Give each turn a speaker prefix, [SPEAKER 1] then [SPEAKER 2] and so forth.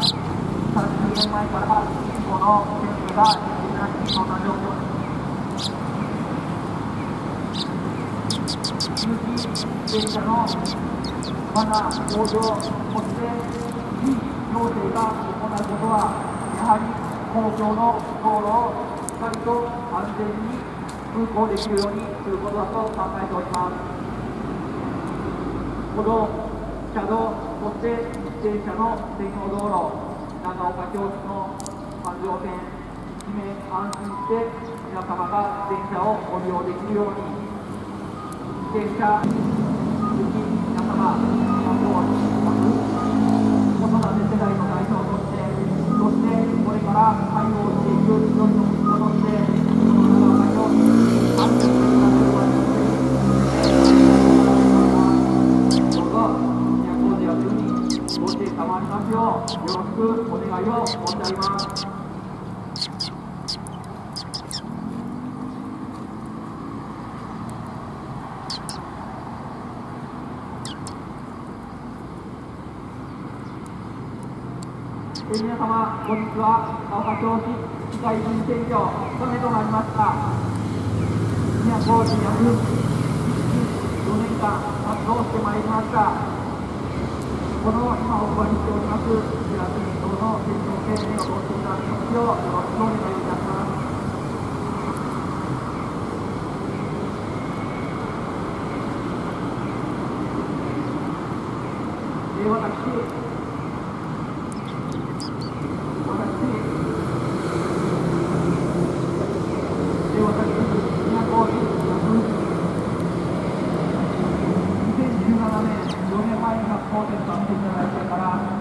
[SPEAKER 1] 電車のまだ向上、そして非行政が行うことは、やはり公共の道路をしっかりと安全に運行できるようにすることだと考えております。車道、そして自転車の専用道路、長岡教室の環状線、一面安心して皆様が自転車をご利用できるように、自転車、引き続き皆様、今日は子育て世代の代表として、そしてこれから対応していく一人の息子指定賜ります。よ、ろしくお願いを申し上げます。え皆様、本日は青葉町市市会議員選挙務めとなりました宮古寺役員4年間活動してまいりましたこの今お配りしております平井党の選挙権利を通していただきますよろしくお願いいたします。え私工事をさせていただいてから。